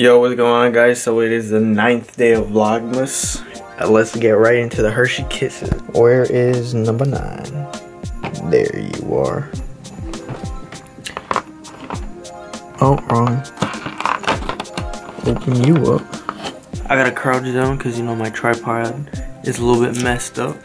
Yo, what's going on guys? So it is the ninth day of Vlogmas. Uh, let's get right into the Hershey Kisses. Where is number nine? There you are. Oh, wrong. Open you up. I gotta crouch down because you know my tripod is a little bit messed up.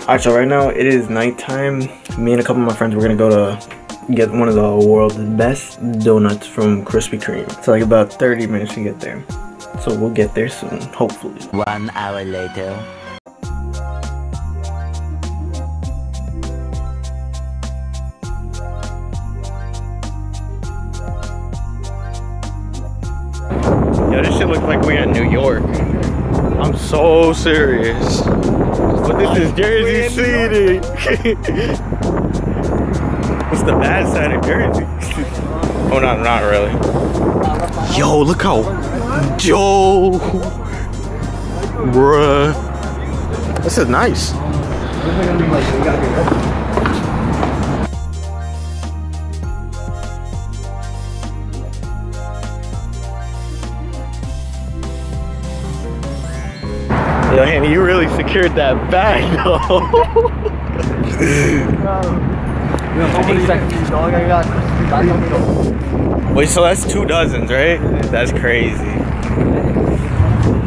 Alright, so right now it is nighttime. Me and a couple of my friends, we're gonna go to get one of the world's best donuts from Krispy Kreme. It's like about 30 minutes to get there. So we'll get there soon, hopefully. One hour later. Yo, this shit looks like we're in New York. I'm so serious. But this is Jersey City. What's the bad side of Jersey? oh, not, not really. Yo, look how, yo, bruh. This is nice. Yo, Hanny, you really secured that bag, though. Wait, so that's two dozens, right? That's crazy.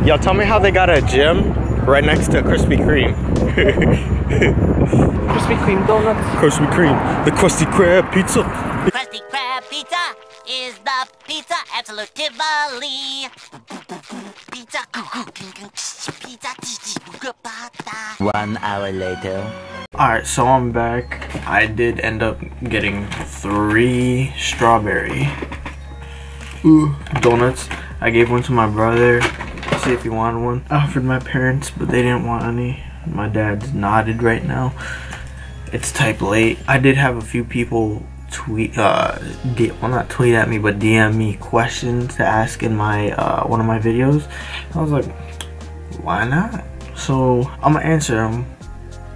Yo, tell me how they got a gym right next to Krispy Kreme. Krispy Kreme donuts. Krispy Kreme, the Krusty Krab pizza. Krusty Krab pizza is the pizza absolutely. Pizza, pizza, One hour later. Alright, so I'm back. I did end up getting three strawberry ooh, donuts. I gave one to my brother, see if he wanted one. I offered my parents, but they didn't want any. My dad's nodded right now. It's type late. I did have a few people tweet, uh, D well not tweet at me, but DM me questions to ask in my, uh, one of my videos. I was like, why not? So I'm gonna answer them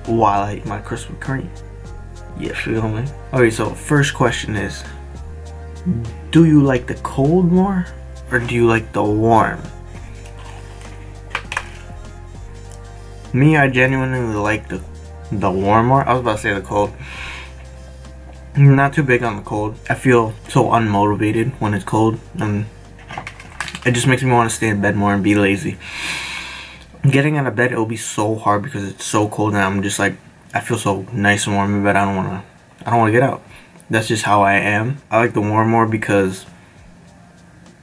while I eat my Krispy Kreme. You feel me? Okay, so first question is, do you like the cold more or do you like the warm? Me, I genuinely like the the warm more. I was about to say the cold. Mm, not too big on the cold. I feel so unmotivated when it's cold and it just makes me want to stay in bed more and be lazy. Getting out of bed it'll be so hard because it's so cold and I'm just like I feel so nice and warm in bed. I don't wanna I don't wanna get out that's just how I am. I like the warm more because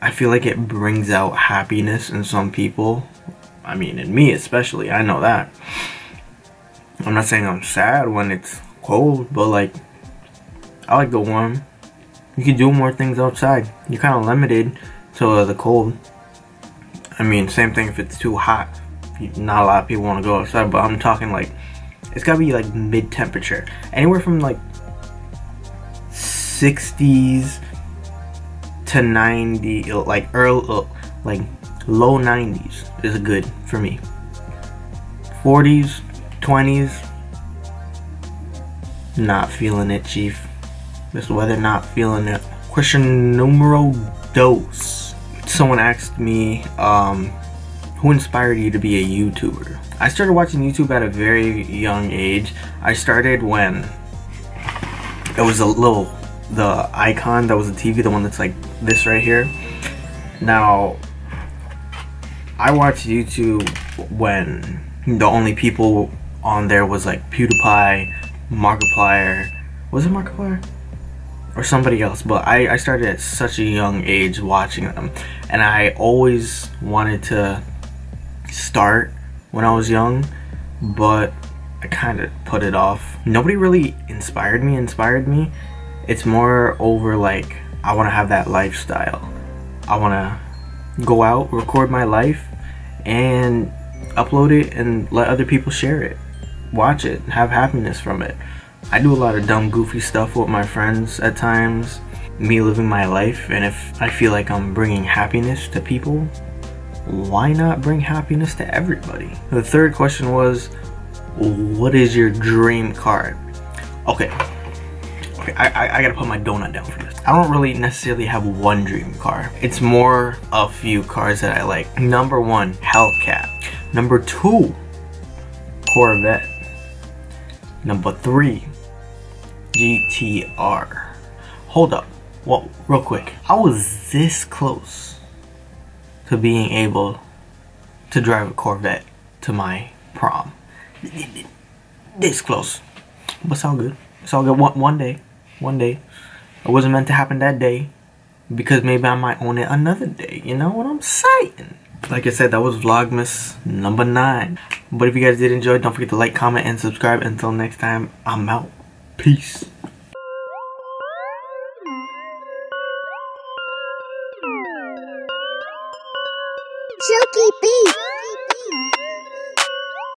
I feel like it brings out happiness in some people. I mean in me especially I know that. I'm not saying I'm sad when it's cold but like I like the warm. You can do more things outside. You're kind of limited to the cold. I mean same thing if it's too hot. Not a lot of people want to go outside, but I'm talking like it's gotta be like mid temperature, anywhere from like 60s to 90, like early, uh, like low 90s is good for me. 40s, 20s, not feeling it, chief. This weather not feeling it. Question numero dos. Someone asked me, um, who inspired you to be a YouTuber? I started watching YouTube at a very young age. I started when it was a little, the icon that was a TV, the one that's like this right here. Now, I watched YouTube when the only people on there was like PewDiePie, Markiplier, was it Markiplier? Or somebody else, but I, I started at such a young age watching them. And I always wanted to start when I was young, but I kind of put it off. Nobody really inspired me, inspired me. It's more over like, I want to have that lifestyle. I want to go out, record my life, and upload it and let other people share it. Watch it, have happiness from it. I do a lot of dumb, goofy stuff with my friends at times. Me living my life, and if I feel like I'm bringing happiness to people, why not bring happiness to everybody? The third question was, what is your dream card? Okay, Okay, I, I, I gotta put my donut down for this. I don't really necessarily have one dream car. It's more a few cars that I like. Number one, Hellcat. Number two, Corvette. Number three, GTR. Hold up. Well, real quick. I was this close to being able to drive a Corvette to my prom. This close. But it's all good. It's all good. One, one day. One day. It wasn't meant to happen that day. Because maybe I might own it another day. You know what I'm saying? Like I said, that was Vlogmas number 9. But if you guys did enjoy, don't forget to like, comment, and subscribe. Until next time, I'm out. Peace.